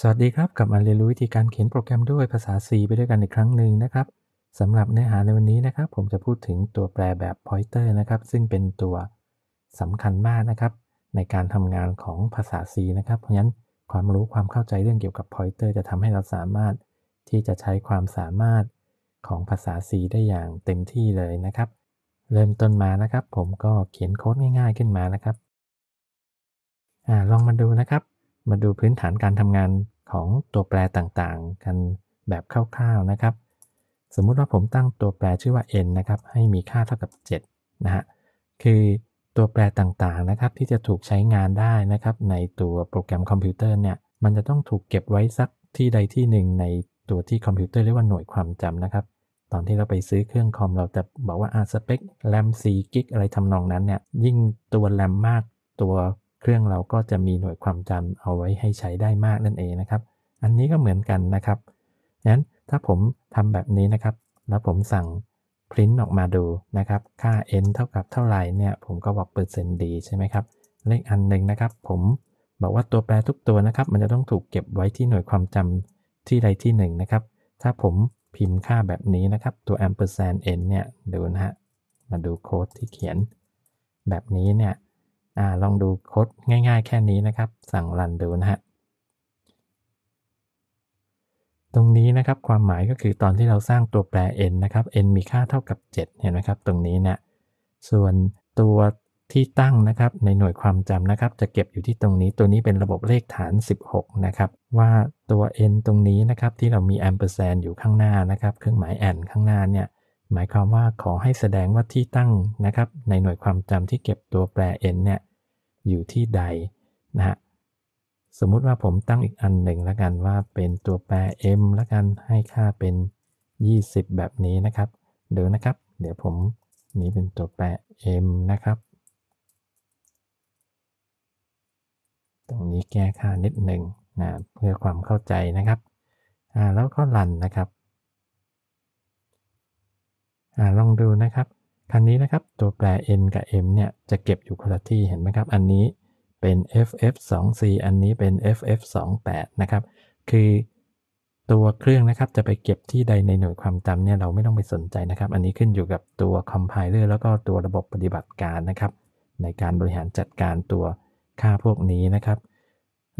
สวัสดีครับ กลับมาเรียนรู้วิธีการเขียนโปรแกรมด้วยภาษา C ไปด้วยกันอีกครั้งหนึ่งนะครับสำหรับเนื้อหาในวันนี้นะครับ ผมจะพูดถึงตัวแปรแบบ pointer นะครับ ซึ่งเป็นตัวสำคัญมากนะครับ ในการทำงานของภาษา C นะครับ เพราะฉะนั้นความรู้ความเข้าใจเรื่องเกี่ยวกับ pointer จะทำให้เราสามารถที่จะใช้ความสามารถของภาษา C ได้อย่างเต็มที่เลยนะครับ เริ่มต้นมานะครับ ผมก็เขียนโค้ดง่าย ๆ ขึ้นมานะครับอลองมาดูนะครับ มาดูพื้นฐานการทำงานของตัวแปรต่างๆ กันแบบคร่าวๆนะครับ สมมุติว่าผมตั้งตัวแปรชื่อว่า n นะครับ ให้มีค่าเท่ากับ 7 นะฮะ คือตัวแปรต่างๆนะครับที่จะถูกใช้งานได้นะครับในตัวโปรแกรมคอมพิวเตอร์เนี่ย มันจะต้องถูกเก็บไว้สักที่ใดที่หนึ่งในตัวที่คอมพิวเตอร์เรียกว่าหน่วยความจำนะครับ ตอนที่เราไปซื้อเครื่องคอมเราจะบอกว่าอ่าสเปคแรม4กิกอะไรทำนองนั้นเนี่ย ยิ่งตัวแรมมากตัว เครื่องเราก็จะมีหน่วยความจำเอาไว้ให้ใช้ได้มากนั่นเองนะครับ อันนี้ก็เหมือนกันนะครับงั้นถ้าผมทำแบบนี้นะครับ แล้วผมสั่งพิมพ์ออกมาดูนะครับ ค่า n เท่ากับเท่าไหร่เนี่ย ผมก็บอกเปอร์เซ็นต์ดีใช่ไหมครับ เลขอันหนึ่งนะครับ ผมบอกว่าตัวแปรทุกตัวนะครับ มันจะต้องถูกเก็บไว้ที่หน่วยความจำที่ใดที่หนึ่งนะครับ ถ้าผมพิมพ์ค่าแบบนี้นะครับ ตัว ampersand n เนี่ย ดูนะฮะ มาดูโค้ดที่เขียน แบบนี้เนี่ย อลองดูโค้ดง่ายๆ แค่นี้นะครับ สั่งรันดูนะฮะตรงนี้นะครับความหมายก็คือตอนที่เราสร้างตัวแปร n นะครับ n มีค่าเท่ากับ 7 เห็นไหมครับ ตรงนี้เนี่ยส่วนตัวที่ตั้งนะครับในหน่วยความจำนะครับ จะเก็บอยู่ที่ตรงนี้ตัวนี้เป็นระบบเลขฐาน 16 นะครับ ว่าตัว n ตรงนี้นะครับที่เรามี ampersand อยู่ข้างหน้านะครับ เครื่องหมาย and ข้างหน้าเนี่ย หมายความว่าขอให้แสดงว่าที่ตั้งนะครับ ในหน่วยความจำที่เก็บตัวแปร n เนี่ยอยู่ที่ใดนะฮะสมมุติว่าผมตั้งอีกอันหนึ่งแล้วกันว่าเป็นตัวแปร m แล้วกันให้ค่าเป็น 20 แบบนี้นะครับ เดี๋ยวนะครับ เดี๋ยวผมนี้เป็นตัวแปร m นะครับ ตรงนี้แก้ค่านิดหนึ่งนะเพื่อความเข้าใจนะครับอ่าแล้วก็รันนะครับ ลองดูนะครับคันนี้นะครับตัวแปร n กับ m เนี่ยจะเก็บอยู่คนละที่เห็นไหมครับ อันนี้เป็น ff2c อันนี้เป็น ff28 นะครับ คือตัวเครื่องนะครับจะไปเก็บที่ใดในหน่วยความจำเนี่ยเราไม่ต้องไปสนใจนะครับ อันนี้ขึ้นอยู่กับตัวคอมไพเลอร์แล้วก็ตัวระบบปฏิบัติการนะครับ ในการบริหารจัดการตัวค่าพวกนี้นะครับ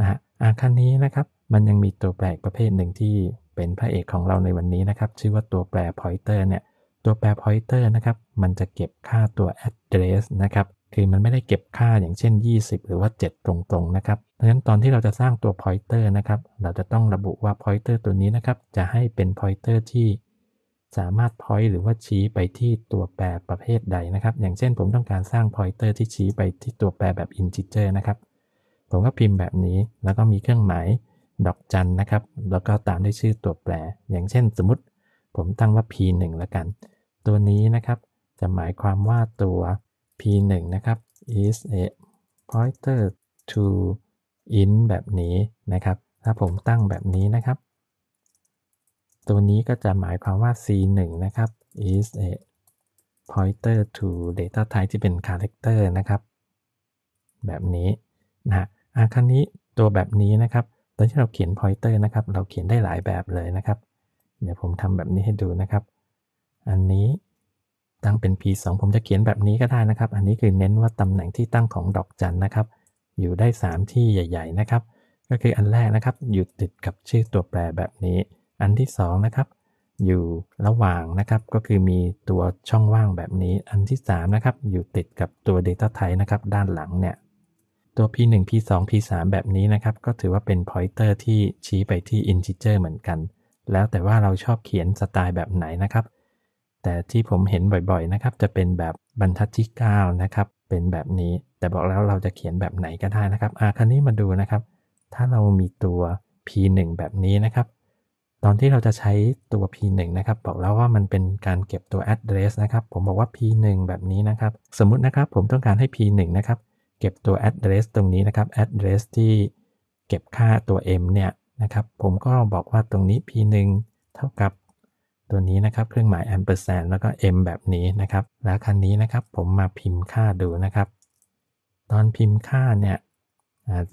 นะฮะอาคันนี้นะครับมันยังมีตัวแปรประเภทหนึ่งที่เป็นพระเอกของเราในวันนี้นะครับ ชื่อว่าตัวแปร pointer เนี่ย ตัวแปร pointer นะครับ มันจะเก็บค่าตัว address นะครับ คือมันไม่ได้เก็บค่าอย่างเช่น 20 หรือว่า 7 ตรงๆ นะครับเพราะฉะนั้นตอนที่เราจะสร้างตัว pointer นะครับ เราจะต้องระบุว่า pointer ตัวนี้นะครับ จะให้เป็น pointer ที่สามารถ point หรือว่าชี้ไปที่ตัวแปรประเภทใดนะครับ อย่างเช่นผมต้องการสร้าง pointer ที่ชี้ไปที่ตัวแปรแบบ integer นะครับ ผมก็พิมพ์แบบนี้ แล้วก็มีเครื่องหมายดอกจันนะครับ แล้วก็ตามด้วยชื่อตัวแปร อย่างเช่น สมมติ ผมตั้งว่า p1 แล้วกัน ตัวนี้นะครับ จะหมายความว่าตัว p1 นะครับ is a pointer to int แบบนี้นะครับ ถ้าผมตั้งแบบนี้นะครับ ตัวนี้ก็จะหมายความว่า c1 นะครับ is a pointer to data type ที่เป็น character นะครับ แบบนี้นะอาคันนี้ตัวแบบนี้นะครับตอนที่เราเขียน pointer นะครับ เราเขียนได้หลายแบบเลยนะครับ เดี๋ยวผมทำแบบนี้ให้ดูนะครับ อันนี้ตั้งเป็น p2 ผมจะเขียนแบบนี้ก็ได้นะครับ อันนี้คือเน้นว่าตำแหน่งที่ตั้งของดอกจันนะครับ อยู่ได้ 3 ที่ใหญ่ ๆ นะครับ ก็คืออันแรกนะครับ อยู่ติดกับชื่อตัวแปรแบบนี้ อันที่2นะครับ อยู่ระหว่างนะครับ ก็คือมีตัวช่องว่างแบบนี้ อันที่3นะครับ อยู่ติดกับตัว Data Type นะครับ ด้านหลังเนี่ย ตัว p1 p2 p3 แบบนี้นะครับ ก็ถือว่าเป็น pointer ที่ชี้ไปที่ integer เหมือนกัน แล้วแต่ว่าเราชอบเขียนสไตล์แบบไหนนะครับ แต่ที่ผมเห็นบ่อยๆนะครับ จะเป็นแบบบรรทัดที่9นะครับ เป็นแบบนี้ แต่บอกแล้วเราจะเขียนแบบไหนก็ได้นะครับอ่าคันนี้มาดูนะครับ ถ้าเรามีตัว p1 แบบนี้นะครับ ตอนที่เราจะใช้ตัว p1 นะครับ บอกแล้วว่ามันเป็นการเก็บตัว address นะครับ ผมบอกว่า p1 แบบนี้นะครับ สมมุตินะครับผมต้องการให้ p1 นะครับ เก็บตัว address ตรงนี้นะครับ address ที่เก็บค่าตัว m เนี่ยนะครับ ผมก็บอกว่าตรงนี้ p1 เท่ากับ ตัวนี้นะครับเครื่องหมาย ampersand แล้วก็ m แบบนี้นะครับ แล้วคันนี้นะครับผมมาพิมพ์ค่าดูนะครับ ตอนพิมพ์ค่าเนี่ย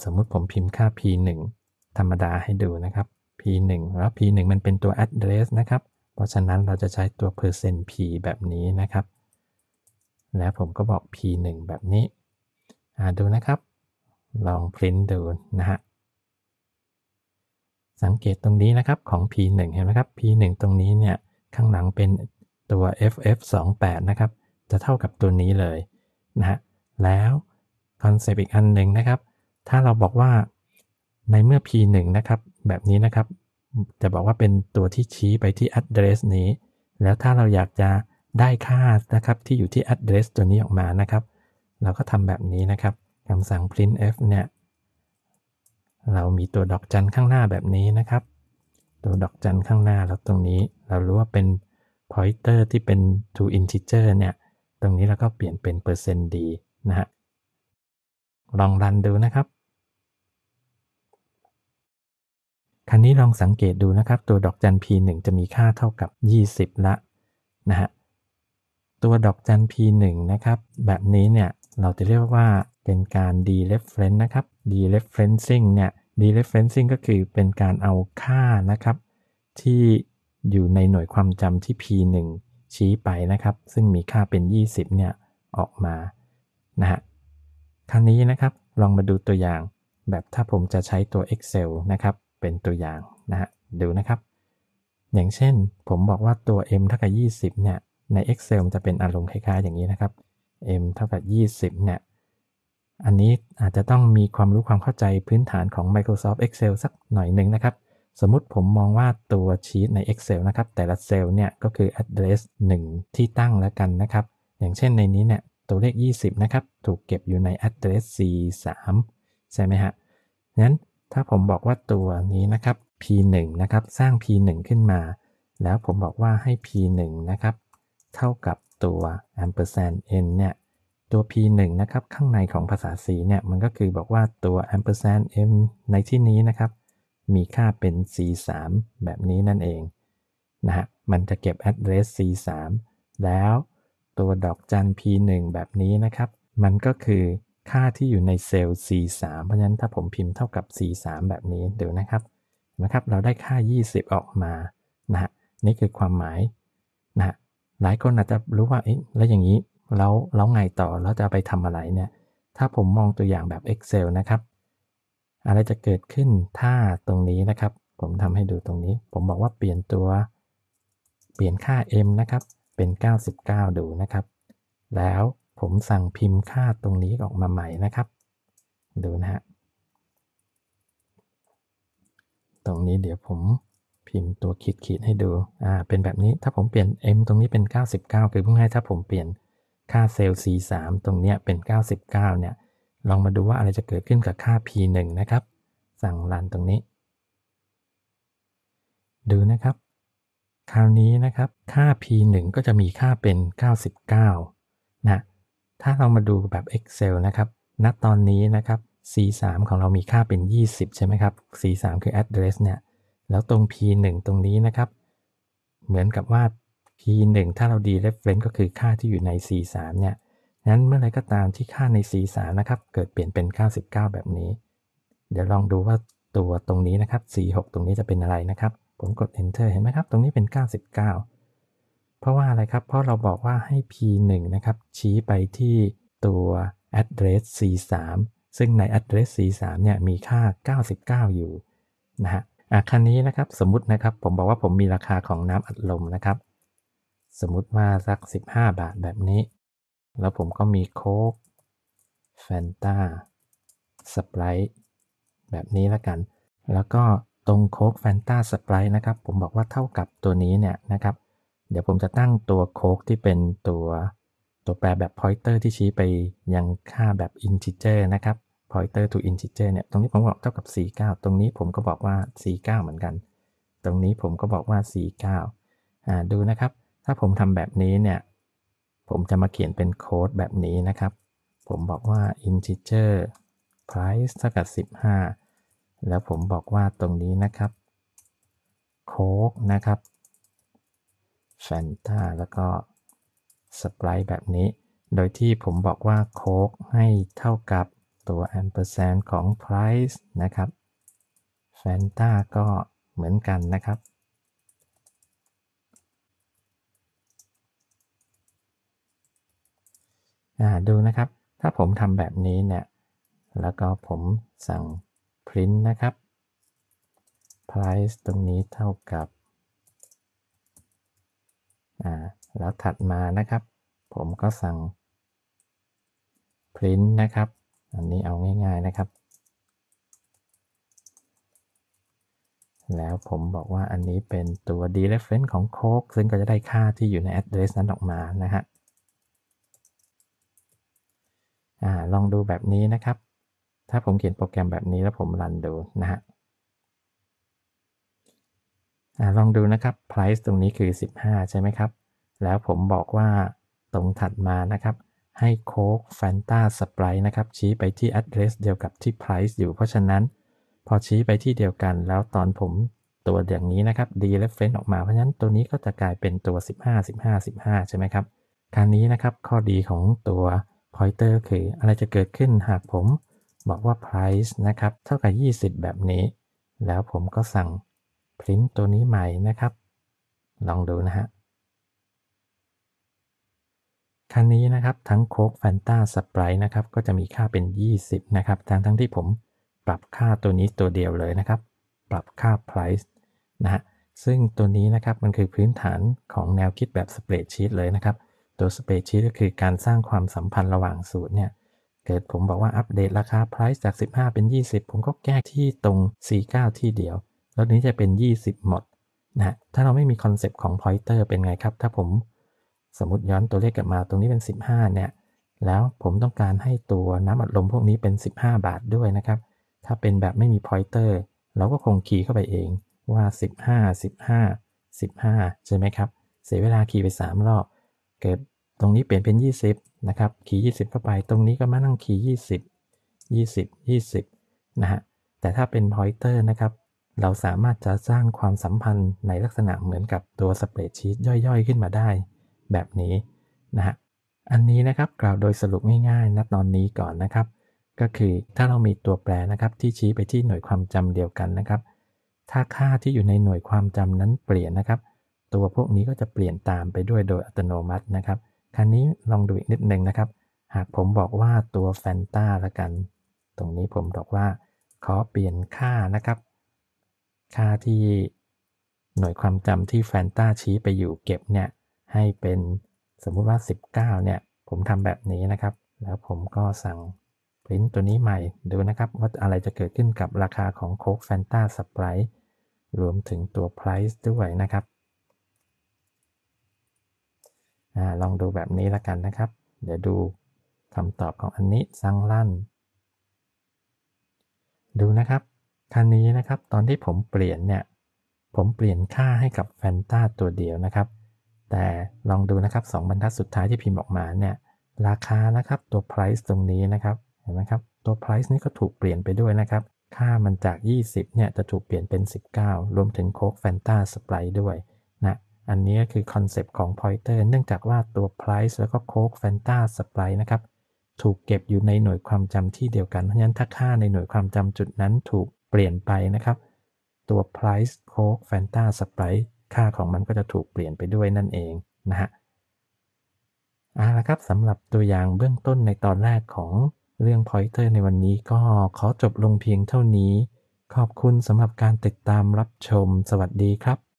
สมมุติผมพิมพ์ค่า p 1ธรรมดาให้ดูนะครับ p1 แล้ว p1 มันเป็นตัว address นะครับ เพราะฉะนั้นเราจะใช้ตัว percent %p แบบนี้นะครับ แล้วผมก็บอก p1 แบบนี้ดูนะครับ ลองพิมพ์ดูนะฮะ สังเกตตรงนี้นะครับของ p1 เห็นไหมครับ p1 ตรงนี้เนี่ยข้างหลังเป็นตัว ff28 นะครับ จะเท่ากับตัวนี้เลยนะฮะแล้วคอนเซปต์อีกอันหนึ่งนะครับ ถ้าเราบอกว่าในเมื่อ p1 นะครับ แบบนี้นะครับ จะบอกว่าเป็นตัวที่ชี้ไปที่ address นี้ แล้วถ้าเราอยากจะได้ค่านะครับที่อยู่ที่ address ตัวนี้ออกมานะครับ เราก็ทำแบบนี้นะครับคำสั่ง printf เนี่ย เรามีตัวดอกจันข้างหน้าแบบนี้นะครับ ตัวดอกจันข้างหน้าแล้วตรงนี้เรารู้ว่าเป็น pointer ที่เป็น to integer เนี่ยตรงนี้เราก็เปลี่ยนเป็นเปอร์เซ็นต์ดีนะฮะลองรันดูนะครับคราวนี้ลองสังเกตดูนะครับ ตัวดอกจัน p1 จะมีค่าเท่ากับ 20 ละนะฮะตัวดอกจัน p1 นะครับ แบบนี้เนี่ยเราจะเรียกว่า เป็นการ dereference นะครับ dereferencing เนี่ย dereferencing ก็คือเป็นการเอาค่านะครับ ที่อยู่ในหน่วยความจำที่ p1 ชี้ไปนะครับ ซึ่งมีค่าเป็น 20 เนี่ย ออกมานะฮะคราวนี้นะครับลองมาดูตัวอย่าง แบบถ้าผมจะใช้ตัว Excel นะครับ เป็นตัวอย่างนะฮะดูนะครับ อย่างเช่น ผมบอกว่าตัว m เท่ากับ 20 เนี่ย ใน Excel จะเป็นอารมณ์คล้ายๆ อย่างนี้นะครับ m เท่ากับ 20 เนี่ย อันนี้อาจจะต้องมีความรู้ความเข้าใจพื้นฐานของ Microsoft Excel สักหน่อยหนึ่งนะครับ สมมุติผมมองว่าตัวชีตใน Excel นะครับ แต่ละเซลล์เนี่ยก็คือ address 1 ที่ตั้งแล้วกันนะครับ อย่างเช่นในนี้เนี่ยตัวเลข 20 นะครับ ถูกเก็บอยู่ใน address C3 ใช่ไหมฮะงั้นถ้าผมบอกว่าตัวนี้นะครับ P1 นะครับ สร้าง P1 ขึ้นมา แล้วผมบอกว่าให้ P1 นะครับ เท่ากับตัว ampersand n เนี่ย ตัว p1 นะครับ ข้างในของภาษา C เนี่ย มันก็คือบอกว่าตัว ampersand m ในที่นี้นะครับ มีค่าเป็น c3 แบบนี้นั่นเองนะฮะ มันจะเก็บ address c3 แล้วตัวดอกจัน p1 แบบนี้นะครับ มันก็คือค่าที่อยู่ในเซลล์ c3 เพราะฉะนั้นถ้าผมพิมพ์เท่ากับ c3 แบบนี้เดี๋ยวนะครับนะครับ เราได้ค่า 20 ออกมานะฮะ นี่คือความหมายนะฮะ หลายคนอาจจะรู้ว่า เอ๊ะ แล้วอย่างนี้ แล้วแล้วไงต่อแล้วจะไปทำอะไรเนี่ยถ้าผมมองตัวอย่างแบบ Excel นะครับ อะไรจะเกิดขึ้นถ้าตรงนี้นะครับ ผมทำให้ดูตรงนี้ ผมบอกว่าเปลี่ยนตัว เปลี่ยนค่า m นะครับ เป็น 99 ดูนะครับ แล้วผมสั่งพิมพ์ค่าตรงนี้ออกมาใหม่นะครับ ดูนะฮะตรงนี้เดี๋ยวผมพิมพ์ตัวขีดขีดให้ดู อ่า เป็นแบบนี้ ถ้าผมเปลี่ยน m ตรงนี้เป็น 99 คือเพิ่งให้ถ้าผมเปลี่ยน ค่าเซลล์ C3 ตรงนี้เป็น 99 เนี่ย ลองมาดูว่าอะไรจะเกิดขึ้นกับค่า P1 นะครับ สั่งรันตรงนี้ ดูนะครับ คราวนี้นะครับ ค่า P1 ก็จะมีค่าเป็น 99 นะ ถ้าเรามาดูแบบ Excel นะครับ ณ ตอนนี้นะครับ C3 ของเรามีค่าเป็น 20 ใช่ไหมครับ C3 คือ address เนี่ย แล้วตรง P1 ตรงนี้นะครับ เหมือนกับว่า p1 ถ้าเรา d reference ก็คือค่าที่อยู่ใน c3 เนี่ยนั้นเมื่อไรก็ตามที่ค่าใน c3 นะครับ เกิดเปลี่ยนเป็น 99 แบบนี้ เดี๋ยวลองดูว่าตัวตรงนี้นะครับ c6 ตรงนี้จะเป็นอะไรนะครับ ผมกด enter เห็นไหมครับ ตรงนี้เป็น 99 เพราะว่าอะไรครับ เพราะเราบอกว่าให้ p1 นะครับ ชี้ไปที่ตัว address c3 ซึ่งใน address c3 เนี่ยมีค่า 99 อยู่นะฮะอะคันนี้นะครับ สมมุตินะครับ ผมบอกว่าผมมีราคาของน้ำอัดลมนะครับ สมมติว่าสัก 15 บาทแบบนี้ แล้วผมก็มีโค้กแฟนตาสปรายแบบนี้แล้วกัน แล้วก็ตรงโค้กแฟนตาสปรายนะครับ ผมบอกว่าเท่ากับตัวนี้เนี่ยนะครับ เดี๋ยวผมจะตั้งตัวโค้กที่เป็นตัวตัวแปรแบบ pointer ที่ชี้ไปยังค่าแบบ integer นะครับ pointer to integer เนี่ย ตรงนี้ผมบอกเท่ากับ 49 ตรงนี้ผมก็บอกว่า 49 เหมือนกัน ตรงนี้ผมก็บอกว่า 49อ่าดูนะครับาผมทำแบบนี้เนี่ย ผมจะมาเขียนเป็นโค้ดแบบนี้นะครับ ผมบอกว่า integer price เท่ากับ 15 แล้วผมบอกว่าตรงนี้นะครับโค้กนะครับ fanta แล้วก็ sprite แบบนี้ โดยที่ผมบอกว่าโค้กให้เท่ากับตัว ampersand ของ price นะครับแฟนตาก็เหมือนกันนะครับ ดูนะครับ ถ้าผมทำแบบนี้เนี่ย แล้วก็ผมสั่ง print นะครับ price ตรงนี้เท่ากับ อ่า แล้วถัดมานะครับ ผมก็สั่ง print นะครับ อันนี้เอาง่ายๆนะครับ แล้วผมบอกว่าอันนี้เป็นตัว dereference ของโค้กซึ่งก็จะได้ค่าที่อยู่ใน address นั้นออกมานะฮะ อลองดูแบบนี้นะครับ ถ้าผมเขียนโปรแกรมแบบนี้แล้วผมรันดูนะฮะลองดูนะครับ price ตรงนี้คือ 15 ใช่ไหมครับ แล้วผมบอกว่าตรงถัดมานะครับ ให้โค้กแฟนตาสปรายนะครับ ชี้ไปที่ address เดียวกับที่ price อยู่ เพราะฉะนั้น พอชี้ไปที่เดียวกัน แล้วตอนผมตัวอย่างนี้นะครับ d reference ออกมา เพราะฉะนั้นตัวนี้ก็จะกลายเป็นตัว 15 15 15 ใช่ไหมครับ คราวนี้นะครับ ข้อดีของตัว pointer คืออะไรจะเกิดขึ้นหากผมบอกว่า price นะครับ เท่ากับ 20 แบบนี้ แล้วผมก็สั่ง print ตัวนี้ใหม่นะครับ ลองดูนะฮะคันนี้นะครับทั้งโค้กแฟนตาสปรายนะครับก็จะมีค่าเป็น 20 นะครับ ทั้งทั้งที่ผมปรับค่าตัวนี้ตัวเดียวเลยนะครับ ปรับค่า price นะฮะซึ่งตัวนี้นะครับมันคือพื้นฐานของแนวคิดแบบ spreadsheet เลยนะครับ ตัว Spreadsheet ก็คือการสร้างความสัมพันธ์ระหว่างสูตรเนี่ยเกิดผมบอกว่าอัปเดตราคา price จาก 15 เป็น 20 ผมก็แก้ที่ตรง 49 ที่เดียว แล้วนี้จะเป็น 20 หมดนะถ้าเราไม่มีคอนเซปต์ของ pointer เป็นไงครับ ถ้าผมสมมติย้อนตัวเลขกลับมาตรงนี้เป็น 15 เนี่ย แล้วผมต้องการให้ตัวน้ำอัดลมพวกนี้เป็น 15 บาทด้วยนะครับ ถ้าเป็นแบบไม่มี pointer เราก็คงคีย์เข้าไปเองว่า 15 15 15 ใช่ไหมครับ เสียเวลาคีย์ไป 3 รอบ เกิด ตรงนี้เปลี่ยนเป็น 20 นะครับคีย์20 เข้าไป ตรงนี้ก็มานั่งคีย์20 20 20 นะฮะ แต่ถ้าเป็น pointer นะครับ เราสามารถจะสร้างความสัมพันธ์ในลักษณะเหมือนกับตัว spreadsheet ย่อยๆ ขึ้นมาได้ แบบนี้นะฮะ อันนี้นะครับกล่าวโดยสรุปง่ายๆ ณ ตอนนี้ก่อนนะครับ ก็คือถ้าเรามีตัวแปรนะครับที่ชี้ไปที่หน่วยความจำเดียวกันนะครับ ถ้าค่าที่อยู่ในหน่วยความจำนั้นเปลี่ยนนะครับ ตัวพวกนี้ก็จะเปลี่ยนตามไปด้วยโดยอัตโนมัตินะครับ คราวนี้ลองดูอีกนิดหนึ่งนะครับ หากผมบอกว่าตัวแฟนตาละกัน ตรงนี้ผมบอกว่า ขอเปลี่ยนค่านะครับ ค่าที่หน่วยความจำที่แฟนตาชี้ไปอยู่เก็บเนี่ย ให้เป็นสมมุติว่า 19 เนี่ย ผมทำแบบนี้นะครับ แล้วผมก็สั่งพิมพ์ตัวนี้ใหม่ดูนะครับ ว่าอะไรจะเกิดขึ้นกับราคาของโค้กแฟนตาสปรายรวมถึงตัว price ด้วยนะครับ ลองดูแบบนี้ละกันนะครับ เดี๋ยวดูคำตอบของอันนี้ซังลั่น ดูนะครับคันนี้นะครับ ตอนที่ผมเปลี่ยนเนี่ย ผมเปลี่ยนค่าให้กับ Fanta ตัวเดียวนะครับ แต่ลองดูนะครับ2บรรทัดสุดท้ายที่พิมพ์ออกมาเนี่ย ราคานะครับ ตัว price ตรงนี้นะครับ เห็นไหมครับ ตัว price นี่ก็ถูกเปลี่ยนไปด้วยนะครับ ค่ามันจาก 20 เนี่ย จะถูกเปลี่ยนเป็น 19 รวมถึง Coke Fanta Sprite ด้วย อันนี้คือคอนเซปต์ของ pointer เนื่องจากว่าตัว price แล้วก็ coke fanta sprite นะครับถูกเก็บอยู่ในหน่วยความจำที่เดียวกัน เพราะฉะนั้นถ้าค่าในหน่วยความจำจุดนั้นถูกเปลี่ยนไปนะครับ ตัว price coke fanta sprite ค่าของมันก็จะถูกเปลี่ยนไปด้วยนั่นเองนะฮะเอาละครับสำหรับตัวอย่างเบื้องต้นในตอนแรกของเรื่อง pointer ในวันนี้ก็ขอจบลงเพียงเท่านี้ ขอบคุณสำหรับการติดตามรับชม สวัสดีครับ